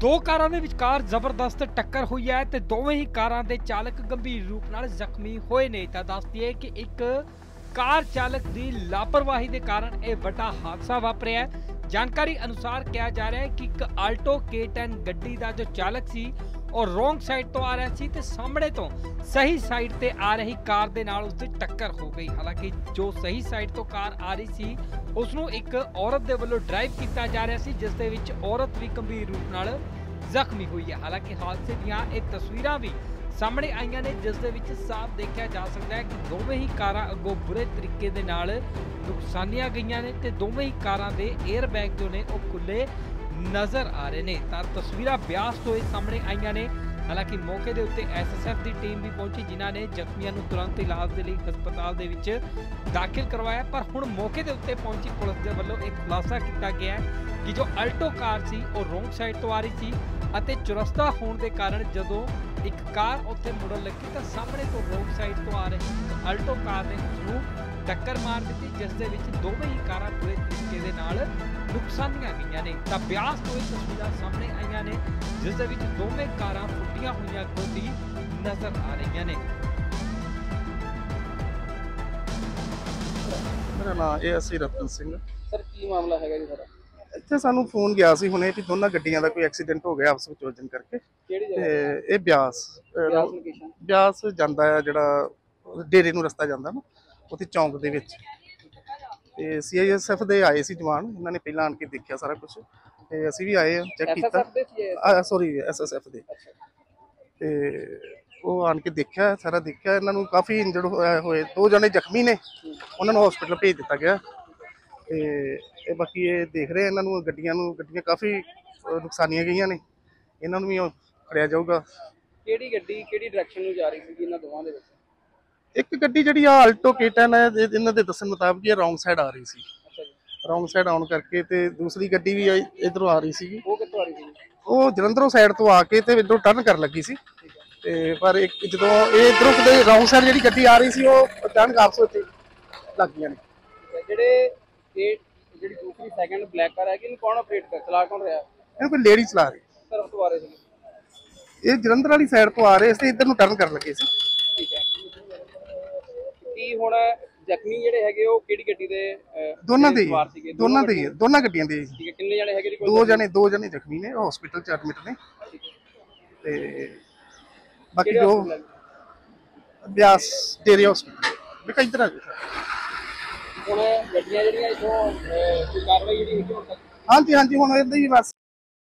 ਦੋ ਕਾਰਾਂ ਦੇ ਵਿਚਕਾਰ ਜ਼ਬਰਦਸਤ ਟੱਕਰ ਹੋਈ ਹੈ ਤੇ ਦੋਵੇਂ ਹੀ ਕਾਰਾਂ ਦੇ ਚਾਲਕ ਗੰਭੀਰ ਰੂਪ ਨਾਲ ਜ਼ਖਮੀ ਹੋਏ ਨੇ। ਤਾਂ ਦੱਸਦੀ ਹੈ ਕਿ ਇੱਕ ਕਾਰ ਚਾਲਕ ਦੀ ਲਾਪਰਵਾਹੀ ਦੇ ਕਾਰਨ ਇਹ ਵੱਡਾ ਹਾਦਸਾ ਵਾਪਰਿਆ ਹੈ। ਜਾਣਕਾਰੀ ਅਨੁਸਾਰ ਕਿਹਾ ਜਾ ਰਿਹਾ ਹੈ ਕਿ ਇੱਕ ਆਲਟੋ K10 ਗੱਡੀ ਦਾ ਜੋ ਚਾਲਕ ਸੀ ਉਹ ਰੋਂਗ ਸਾਈਡ ਤੋਂ ਆ ਰਿਹਾ ਸੀ ਤੇ ਸਾਹਮਣੇ ਤੋਂ ਸਹੀ ਸਾਈਡ ਤੇ ਆ ਰਹੀ ਕਾਰ ਦੇ ਨਾਲ ਉਸ ਦੀ ਟੱਕਰ ਹੋ ਗਈ। ਹਾਲਾਂਕਿ ਜੋ ਸਹੀ ਸਾਈਡ ਤੋਂ ਕਾਰ ਆ ਰਹੀ ਸੀ ਉਸ ਨੂੰ ਇੱਕ ਔਰਤ ਦੇ ਵੱਲੋਂ ਡਰਾਈਵ ਕੀਤਾ ਜਾ ਰਿਹਾ ਸੀ, ਜਿਸ ਦੇ ਵਿੱਚ ਔਰਤ ਵੀ ਗੰਭੀਰ ਰੂਪ ਨਾਲ ਜ਼ਖਮੀ ਹੋਈ ਹੈ। ਹਾਲਾਂਕਿ ਹਾਦਸੇ ਦੀਆਂ ਇਹ ਤਸਵੀਰਾਂ ਵੀ ਸਾਹਮਣੇ ਆਈਆਂ ਨੇ, ਜਿਸ ਦੇ ਵਿੱਚ ਸਾਫ਼ ਦੇਖਿਆ ਜਾ ਸਕਦਾ ਹੈ ਕਿ ਦੋਵੇਂ ਹੀ ਕਾਰਾਂ ਅੱਗੋਂ ਬੁਰੇ ਤਰੀਕੇ ਦੇ ਨਾਲ ਨੁਕਸਾਨੀਆਂ ਗਈਆਂ ਨੇ ਤੇ ਦੋਵੇਂ ਹੀ ਕਾਰਾਂ ਦੇ 에ਅਰ ਬੈਗ ਜੋ ਨੇ ਉਹ ਖੁੱਲੇ ਨਜ਼ਰ ਆ ਰਹੇ ਨੇ। ਤਾਂ ਤਸਵੀਰਾਂ ਬਿਆਸ ਤੋਂ ਇਹ ਸਾਹਮਣੇ ਆਈਆਂ ਨੇ। ਹਾਲਾਂਕਿ ਮੌਕੇ ਦੇ ਉੱਤੇ ਐਸਐਸਐਫ ਦੀ ਟੀਮ ਵੀ ਪਹੁੰਚੀ, ਜਿਨ੍ਹਾਂ ਨੇ ਜ਼ਖਮੀਆਂ ਨੂੰ ਤੁਰੰਤ ਇਲਾਜ ਦੇ ਲਈ ਹਸਪਤਾਲ ਦੇ ਵਿੱਚ ਦਾਖਲ ਕਰਵਾਇਆ। ਪਰ ਹੁਣ ਮੌਕੇ ਦੇ ਉੱਤੇ ਪਹੁੰਚੀ ਪੁਲਿਸ ਦੇ ਵੱਲੋਂ ਇੱਕ ਖੁਲਾਸਾ ਕੀਤਾ ਗਿਆ ਕਿ ਜੋ ਅਲਟੋ ਕਾਰ ਸੀ, ਉਹ ਰੋਂਗ ਸਾਈਡ ਤੋਂ ਆ ਰਹੀ ਸੀ ਅਤੇ ਚੁਰਸਤਾ ਹੋਣ ਦੇ ਕਾਰਨ ਜਦੋਂ ਇੱਕ ਕਾਰ ਉੱਥੇ ਮੁੜਨ ਲੱਗੀ ਤਾਂ ਸਾਹਮਣੇ ਤੋਂ ਰੋਂਗ ਸਾਈਡ ਤੋਂ ਆ ਰਹੀ ਅਲਟੋ ਕਾਰ ਨੇ ਉਸ ਨੂੰ ਟੱਕਰ ਮਾਰ ਦਿੱਤੀ ਜਿਸ ਦੇ ਵਿੱਚ ਦੋਵੇਂ ਹੀ ਕਾਰਾਂ ਬੁਰੇ ਤਰੀਕੇ ਦੇ ਨਾਲ ਨੁਕਸਾਨੀਆਂ ਗਈਆਂ ਨੇ। ਤਾਂ ਬਿਆਸ ਤੋਂ ਇਹ ਤਸਵੀਰਾਂ ਸਾਹਮਣੇ ਆਈਆਂ ਨੇ ਜਿਸ ਦੇ ਵਿੱਚ ਦੋਵੇਂ ਕਾਰਾਂ ਫੁੱਟੀਆਂ ਹੋਈਆਂ ਗੋਦੀ ਨਜ਼ਰ ਆ ਰਹੀਆਂ ਨੇ। ਮੇਰਾ ਨਾਮ ਇਹ ਅਸੀਂ ਰਤਨ ਸਿੰਘ। ਸਰ ਕੀ ਮਾਮਲਾ ਹੈਗਾ ਜੀ ਸਾਰਾ ਇੱਥੇ ਸਾਨੂੰ ਫੋਨ ਗਿਆ ਸੀ ਹੁਣੇ ਵੀ ਦੋਨਾਂ ਗੱਡੀਆਂ ਦਾ ਕੋਈ ਐਕਸੀਡੈਂਟ ਹੋ ਗਿਆ ਆਪਸ ਵਿੱਚ ਵਜਨ ਕਰਕੇ। ਕਿਹੜੀ ਤੇ ਇਹ ਬਿਆਸ ਬਿਆਸ ਜਾਂਦਾ ਹੈ ਜਿਹੜਾ ਡੇਰੇ ਨੂੰ ਰਸਤਾ ਜਾਂਦਾ ਨਾ। ਉੱਥੇ ਚੌਂਕ ਦੇ ਵਿੱਚ। ਤੇ ਸੀਆਈਐਸਐਫ ਦੇ ਆਏ ਸੀ ਜਵਾਨ ਇਹਨਾਂ ਨੇ ਪਹਿਲਾਂ ਆਣ ਕੇ ਦੇਖਿਆ ਸਾਰਾ ਕੁਝ ਤੇ ਅਸੀਂ ਵੀ ਆਏ ਚੈੱਕ ਕੀਤਾ? ਸੌਰੀ ਐਸਐਸਐਫ ਦੇ ਤੇ ਉਹ ਆਣ ਕੇ ਦੇਖਿਆ ਸਾਰਾ ਦੇਖਿਆ। ਇਹਨਾਂ ਨੂੰ ਕਾਫੀ ਇੰਜਰਡ ਹੋਏ। ਦੋ ਜਣੇ ਜ਼ਖਮੀ ਨੇ। ਉਹਨਾਂ ਨੂੰ ਹਸਪੀਟਲ ਭੇਜ ਦਿੱਤਾ ਗਿਆ। ਤੇ ਇਹ ਬਾਕੀ ਇਹ ਦੇਖ ਰਹੇ ਇਹਨਾਂ ਨੂੰ ਗੱਡੀਆਂ ਨੂੰ ਗੱਡੀਆਂ ਕਾਫੀ ਨੁਕਸਾਨੀਆਂ ਗਈਆਂ ਨੇ। ਇਹਨਾਂ ਨੂੰ ਵੀ ਫੜਿਆ ਜਾਊਗਾ। ਕਿਹੜੀ ਗੱਡੀ ਕਿਹੜੀ ਡਾਇਰੈਕਸ਼ਨ ਨੂੰ ਜਾ ਰਹੀ ਸੀ ਇਹਨਾਂ ਦੋਵਾਂ ਦੇ ਵਿੱਚ? ਇੱਕ ਗੱਡੀ ਜਿਹੜੀ ਆ ਆਲਟੋ K10 ਹੈ ਇਹ- ਇਹਨਾਂ ਦੇ ਦੱਸਣ ਮੁਤਾਬਕ ਇਹ ਰੌਂਗ ਸਾਈਡ ਆ ਰਹੀ ਸੀ। ਰੌਂਗ ਸਾਈਡ ਆਉਣ ਕਰਕੇ ਤੇ ਦੂਸਰੀ ਗੱਡੀ ਵੀ ਇਧਰੋਂ ਆ ਰਹੀ ਸੀ ਉਹ ਕਿੱਥੋਂ ਆ ਰਹੀ ਸੀ ਉਹ ਜਲੰਧਰੋਂ ਸਾਈਡ ਤੋਂ ਆ ਕੇ ਤੇ ਇਧਰੋਂ ਟਰਨ ਕਰਨ ਲੱਗੀ ਸੀ। ਤੇ ਪਰ ਇੱਕ ਜਦੋਂ ਇਹ ਇਧਰੋਂ ਕਿਤੇ ਰੌਂਗ ਸਾਈਡ ਜਿਹੜੀ ਗੱਡੀ ਆ ਰਹੀ ਸੀ ਉਹ ਅਚਾਨਕ ਆਪਸ ਵਿੱਚ ਲੱਗ ਗਈਆਂ ਨੇ। ਹੈ, ਜਿਹੜੇ ਇਹ ਜਿਹੜੀ ਦੂਸਰੀ ਸੈਕੰਡ ਬਲੈਕ ਕਾਰ ਹੈਗੀ ਇਹਨੂੰ ਕੌਣ ਆਪਰੇਟ ਕਰ ਚਲਾ ਕੌਣ ਰਿਹਾ? ਇਹਨੂੰ ਕੋਈ ਲੇਡੀ ਚਲਾ ਰਹੀ। ਤਰਫ ਤੋਂ ਆ ਰਹੇ ਸੀ ਇਹ ਜਲੰਧਰ ਵਾਲੀ ਸਾਈਡ ਤੋਂ ਆ ਰਹੇ ਸੀ ਇਧਰ ਨੂੰ ਟਰਨ ਕਰਨ ਲੱਗੇ ਸੀ। ਠੀਕ ਹੈ। ਕੀ ਹੁਣ ਜ਼ਖਮੀ ਜਿਹੜੇ ਹੈਗੇ ਉਹ ਕਿਹੜੀ ਗੱਡੀ ਦੇ ਦੋਨਾਂ ਦੇ? ਦੋਨਾਂ ਦੇ ਦੋਨਾਂ ਗੱਡੀਆਂ ਦੇ। ਠੀਕ ਹੈ ਕਿੰਨੇ ਜਣੇ ਹੈਗੇ ਜੀ ਦੋ ਜਣੇ ਦੋ ਜਣੇ ਜ਼ਖਮੀ ਨੇ ਹਸਪੀਟਲ ਚ ਐਡਮਿਟ ਨੇ ਤੇ ਬਾਕੀ ਜੋ? ਬਿਆਸ ਡੇਰੇ ਹਸਪੀਟਲ ਵੀ ਕਈ ਤਰ੍ਹਾਂ ਦੇ ਹੁਣ ਗੱਡੀਆਂ ਜਿਹੜੀਆਂ ਇਥੋਂ ਕੋਈ ਕਾਰਵਾਈ ਜਿਹੜੀ ਹੈਗੀ ਹੁਣ ਹਾਂਜੀ ਹਾਂਜੀ ਹੁਣ ਇਦਾਂ ਹੀ ਬਸ